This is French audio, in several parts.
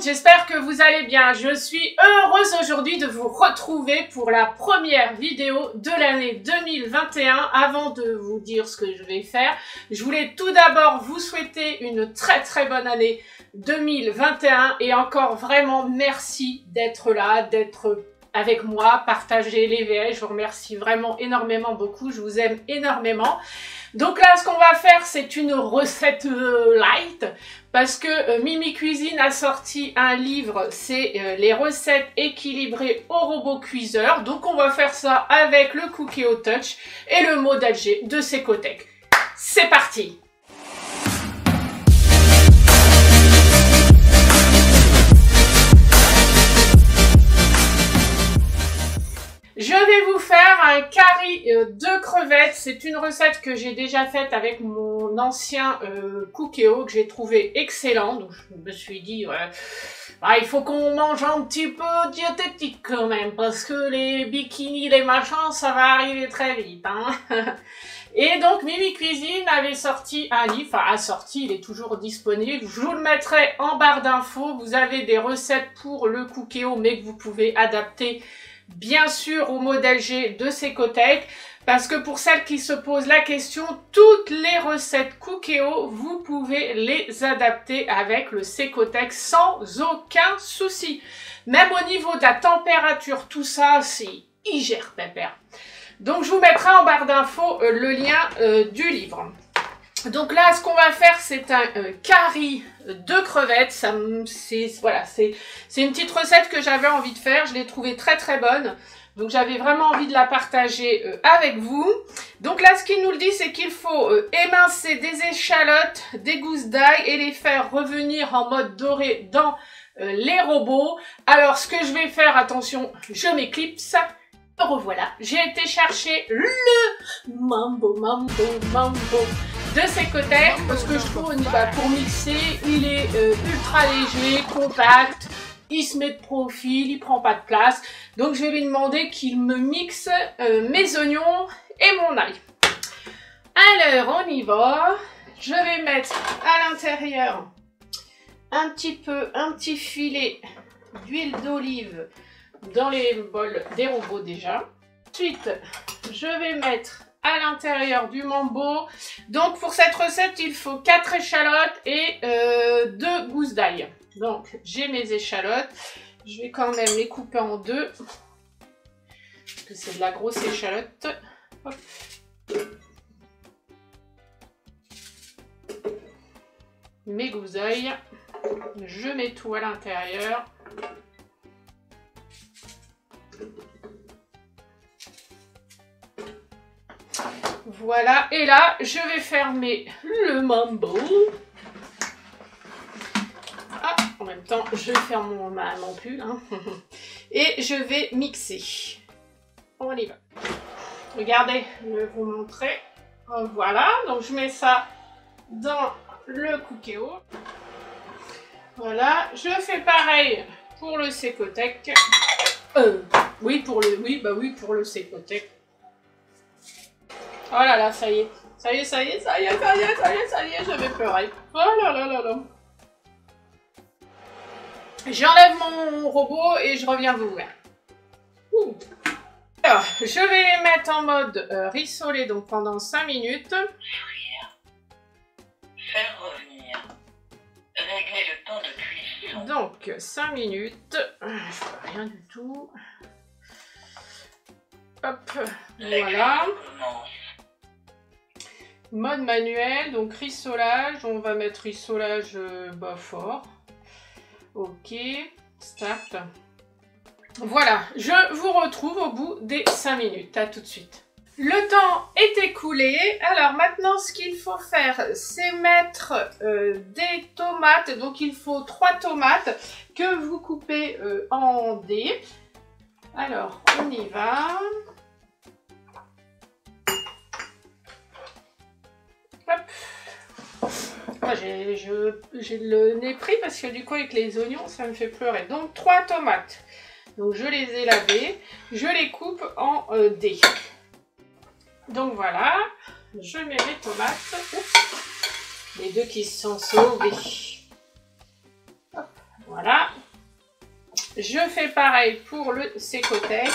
j'espère que vous allez bien. Je suis heureuse aujourd'hui de vous retrouver pour la première vidéo de l'année 2021. Avant de vous dire ce que je vais faire, je voulais tout d'abord vous souhaiter une très très bonne année 2021 et encore vraiment merci d'être là, d'être avec moi, partager les VS. Je vous remercie vraiment énormément beaucoup, je vous aime énormément. Donc là, ce qu'on va faire, c'est une recette euh, light parce que euh, Mimi Cuisine a sorti un livre, c'est euh, les recettes équilibrées au robot cuiseur. Donc on va faire ça avec le Cookie au Touch et le mot d'Alger de Secotec. C'est parti un curry euh, de crevettes. C'est une recette que j'ai déjà faite avec mon ancien euh, Cookéo que j'ai trouvé excellent. Donc je me suis dit, bah, il faut qu'on mange un petit peu diététique quand même parce que les bikinis, les machins, ça va arriver très vite. Hein. Et donc Mimi Cuisine avait sorti un livre, enfin a sorti, il est toujours disponible. Je vous le mettrai en barre d'infos. Vous avez des recettes pour le Cookéo mais que vous pouvez adapter bien sûr au modèle G de Secotec, parce que pour celles qui se posent la question, toutes les recettes Cookéo, vous pouvez les adapter avec le Secotec sans aucun souci. Même au niveau de la température, tout ça, c'est hyper pépère. Donc je vous mettrai en barre d'infos euh, le lien euh, du livre. Donc là, ce qu'on va faire, c'est un euh, curry de crevettes. C'est voilà, c'est une petite recette que j'avais envie de faire. Je l'ai trouvée très très bonne. Donc j'avais vraiment envie de la partager euh, avec vous. Donc là, ce qu'il nous le dit, c'est qu'il faut euh, émincer des échalotes, des gousses d'ail et les faire revenir en mode doré dans les robots. Alors, ce que je vais faire, attention, je m'éclipse. Revoilà, j'ai été chercher le mambo, mambo, mambo de ses côtés parce que je trouve bah, pour mixer il est euh, ultra léger, compact, il se met de profil, il prend pas de place donc je vais lui demander qu'il me mixe euh, mes oignons et mon ail. Alors on y va, je vais mettre à l'intérieur un petit peu, un petit filet d'huile d'olive dans les bols des robots déjà. Ensuite, je vais mettre l'intérieur du mambo. Donc pour cette recette, il faut 4 échalotes et euh, 2 gousses d'ail. Donc j'ai mes échalotes. Je vais quand même les couper en deux. Parce que c'est de la grosse échalote. Mes gousses d'ail. Je mets tout à l'intérieur. Voilà, et là, je vais fermer le mambo. Ah, en même temps, je ferme mon, ma, mon. Hein. Et je vais mixer. On y va. Regardez, je vais vous montrer. Voilà, donc je mets ça dans le cookéo. Voilà, je fais pareil pour le Secotec. Euh, oui, pour le, oui, bah oui, pour le Secotec. Oh là là, ça y est. Ça y est, ça y est, ça y est, ça y est, ça y est, ça y est, je vais pleurer. Oh là là là là. J'enlève mon robot et je reviens vous voir. Alors, je vais les mettre en mode euh, rissolé donc pendant 5 minutes. Faire revenir. Régler le temps de cuisson. Donc, 5 minutes. Je fais rien du tout. Hop, voilà. Mode manuel, donc rissolage, on va mettre rissolage euh, bas fort. Ok, start. Voilà, je vous retrouve au bout des 5 minutes. À tout de suite. Le temps est écoulé. Alors maintenant, ce qu'il faut faire, c'est mettre euh, des tomates. Donc il faut 3 tomates que vous coupez euh, en dés. Alors, on y va. J'ai le nez pris parce que du coup avec les oignons ça me fait pleurer. Donc trois tomates. Donc je les ai lavées. Je les coupe en euh, dés. Donc voilà. Je mets mes tomates. Les deux qui se sont sauvés. voilà. Je fais pareil pour le Secotec.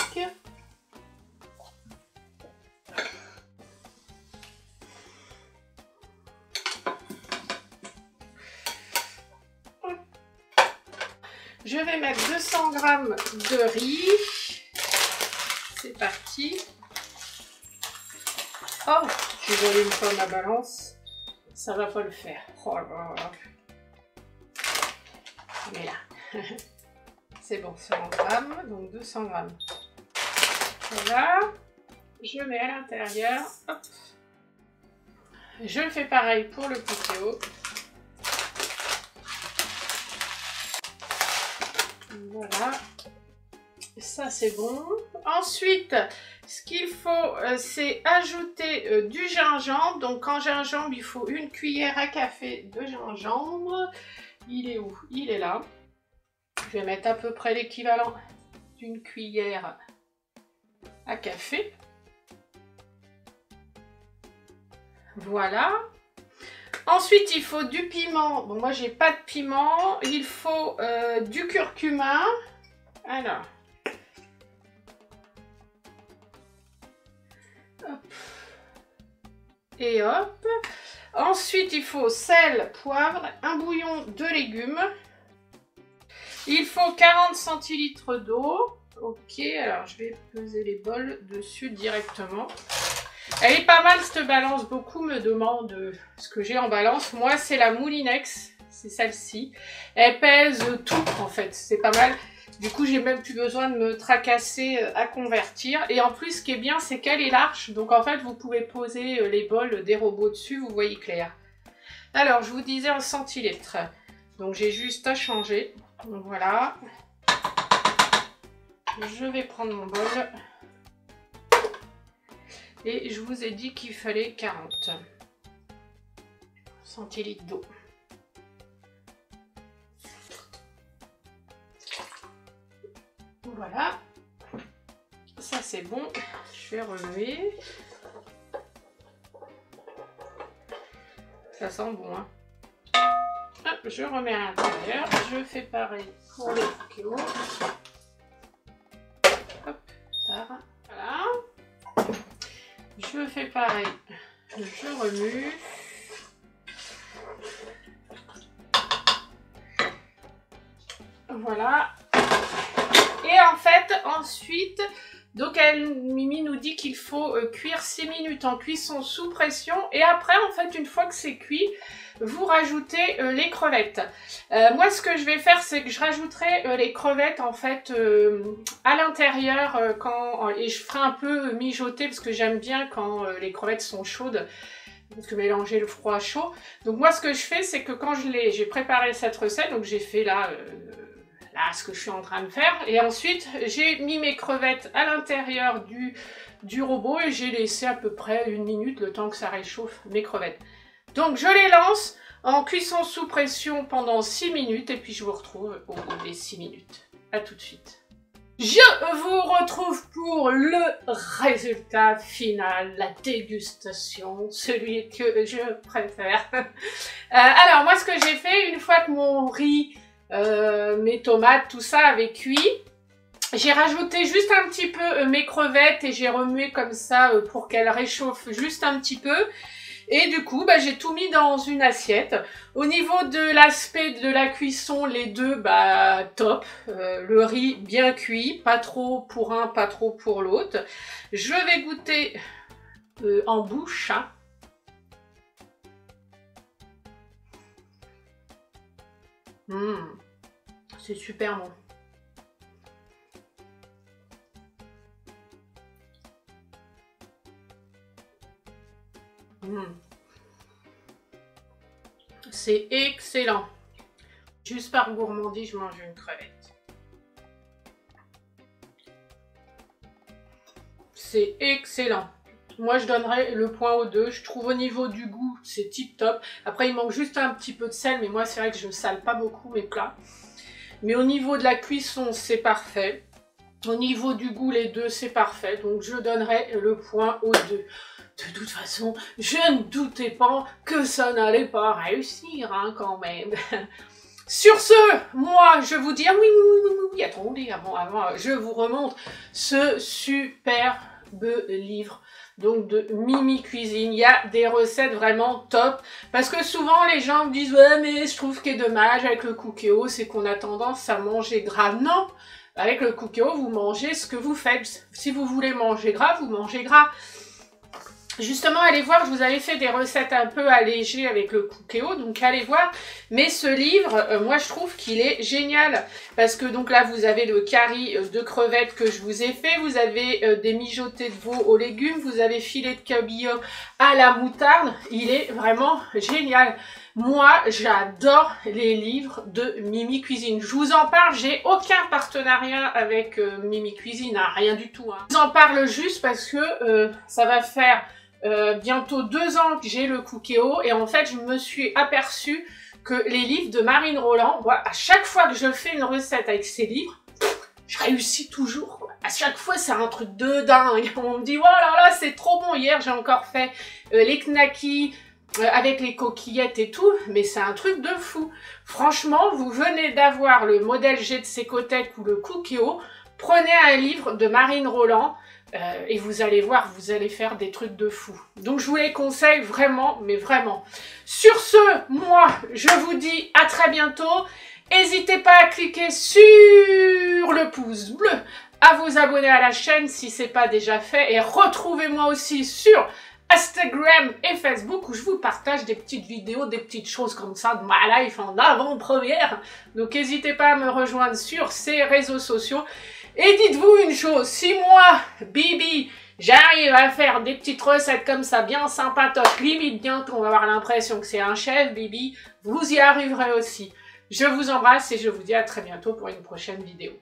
200 g de riz. C'est parti. Oh, j'ai volé une fois ma balance. Ça va pas le faire. Oh là là. Mais là. C'est bon, 100 grammes, donc 200 grammes. Voilà. Je mets à l'intérieur. Je fais pareil pour le potéo. Voilà. Ça, c'est bon. Ensuite, ce qu'il faut, euh, c'est ajouter euh, du gingembre. Donc, en gingembre, il faut une cuillère à café de gingembre. Il est où? Il est là. Je vais mettre à peu près l'équivalent d'une cuillère à café. Voilà. Ensuite, il faut du piment. Bon, moi, j'ai pas de piment. Il faut euh, du curcuma. Alors. Et hop. Ensuite, il faut sel, poivre, un bouillon de légumes. Il faut 40 centilitres d'eau. Ok, alors je vais peser les bols dessus directement. Elle est pas mal cette balance, beaucoup me demandent ce que j'ai en balance. Moi c'est la Moulinex, c'est celle-ci. Elle pèse tout en fait, c'est pas mal. Du coup j'ai même plus besoin de me tracasser euh, à convertir. Et en plus ce qui est bien c'est qu'elle est large, donc en fait vous pouvez poser euh, les bols des robots dessus, vous voyez clair. Alors je vous disais en centilitres, donc j'ai juste à changer. voilà. Je vais prendre mon bol. Et je vous ai dit qu'il fallait 40 centilitres d'eau. Voilà. Ça c'est bon. Je vais relever. Ça sent bon. Hein. je remets à l'intérieur. Je fais pareil pour le kilo. Fais pareil. Je remue. Voilà. Et en fait, ensuite, donc Mimi nous dit qu'il faut euh, cuire 6 minutes en cuisson sous pression. Et après, en fait, une fois que c'est cuit, vous rajoutez euh, les crevettes. Euh, moi, ce que je vais faire, c'est que je rajouterai les crevettes, en fait, à l'intérieur quand et je ferai un peu mijoter parce que j'aime bien quand les crevettes sont chaudes parce que mélanger le froid chaud. Donc moi, ce que je fais, c'est que quand je l'ai, j'ai préparé cette recette, donc j'ai fait là là ce que je suis en train de faire. Et ensuite, j'ai mis mes crevettes à l'intérieur du, du robot et j'ai laissé à peu près une minute le temps que ça réchauffe mes crevettes. Donc je les lance en cuisson sous pression pendant 6 minutes et puis je vous retrouve au bout des 6 minutes. A tout de suite. Je vous retrouve pour le résultat final, la dégustation, celui que je préfère. Euh, alors moi ce que j'ai fait, une fois que mon riz euh, mes tomates, tout ça avait cuit. J'ai rajouté juste un petit peu euh, mes crevettes et j'ai remué comme ça euh, pour qu'elles réchauffent juste un petit peu. Et du coup, bah, j'ai tout mis dans une assiette. Au niveau de l'aspect de la cuisson, les deux, bah top. le riz bien cuit, pas trop pour un, pas trop pour l'autre. Je vais goûter en bouche. Hein. Mmh. C'est super bon. Mmh. C'est excellent. Juste par gourmandise, je mange une crevette. C'est excellent. Moi, je donnerais le point aux deux. Je trouve au niveau du goût, c'est tip top. Après, il manque juste un petit peu de sel, mais moi, c'est vrai que je ne sale pas beaucoup mes plats. Mais au niveau de la cuisson, c'est parfait. Au niveau du goût, les deux, c'est parfait. Donc, je donnerai le point aux deux. De toute façon, je ne doutais pas que ça n'allait pas réussir, hein, quand même. Sur ce, moi, je vous dis, ah oui, oui, oui, oui, attendez, avant, avant, je vous remonte ce superbe livre donc de Mimi Cuisine. Il y a des recettes vraiment top. Parce que souvent les gens me disent ouais mais je trouve qu'il est dommage avec le cookéo, c'est qu'on a tendance à manger gras. Non Avec le cookéo, vous mangez ce que vous faites. Si vous voulez manger gras, vous mangez gras. Justement, allez voir, je vous avais fait des recettes un peu allégées avec le cookéo, donc allez voir. Mais ce livre, euh, moi je trouve qu'il est génial. Parce que donc là, vous avez le curry euh, de crevettes que je vous ai fait. Vous avez euh, des mijotés de veau aux légumes. Vous avez filet de cabillaud à la moutarde. Il est vraiment génial. Moi, j'adore les livres de Mimi Cuisine. Je vous en parle, j'ai aucun partenariat avec Mimi Cuisine, hein, rien du tout. Hein. Je vous en parle juste parce que ça va faire euh, bientôt deux ans que j'ai le Cookéo et en fait je me suis aperçue que les livres de Marine Roland, à chaque fois que je fais une recette avec ces livres, je réussis toujours. À chaque fois, c'est un truc de dingue. On me dit, oh là là, c'est trop bon. Hier, j'ai encore fait euh, les knackis euh, avec les coquillettes et tout, mais c'est un truc de fou. Franchement, vous venez d'avoir le modèle G de Secotec ou le Cookéo, prenez un livre de Marine Roland, euh, et vous allez voir, vous allez faire des trucs de fou. Donc je vous les conseille vraiment, mais vraiment. Sur ce, moi, je vous dis à très bientôt. N'hésitez pas à cliquer sur le pouce bleu, à vous abonner à la chaîne si ce n'est pas déjà fait. Et retrouvez-moi aussi sur Instagram et Facebook où je vous partage des petites vidéos, des petites choses comme ça de ma life en avant-première. Donc n'hésitez pas à me rejoindre sur ces réseaux sociaux. Et dites-vous une chose, si moi, Bibi, j'arrive à faire des petites recettes comme ça, bien sympatoches, limite bientôt on va avoir l'impression que c'est un chef, Bibi, vous y arriverez aussi. Je vous embrasse et je vous dis à très bientôt pour une prochaine vidéo.